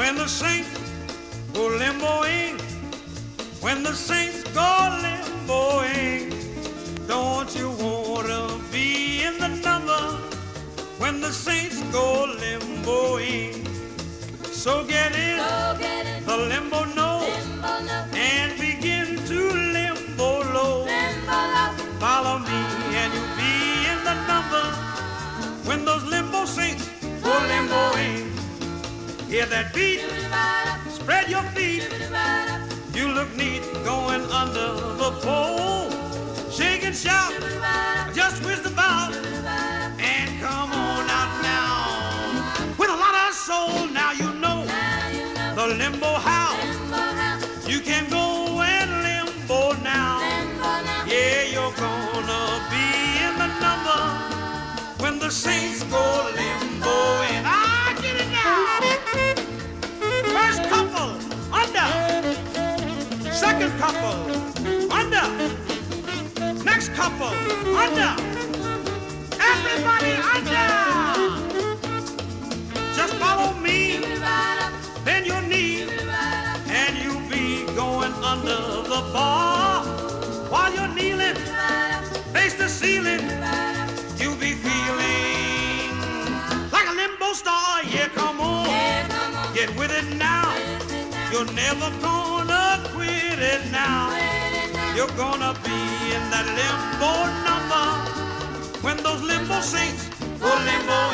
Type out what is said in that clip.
When the saints go limboing, when the saints go limboing, don't you wanna be in the number when the saints go limboing? So get in Go get it. the Limbo Hear that beat? Spread your feet. You look neat going under the pole. Shake and shout, just whiz about, and come on out now. With a lot of soul, now you know the. Limbo house. You can go Second couple, under. Next couple, under. Everybody under. Just follow me, bend your knee, and you'll be going under the bar while you're kneeling. Face the ceiling, you'll be feeling like a limbo star. Yeah, come on, Yeah, come on. get with it now. You're never gonna quit it now. You're gonna be in that limbo number when those limbo saints go limbo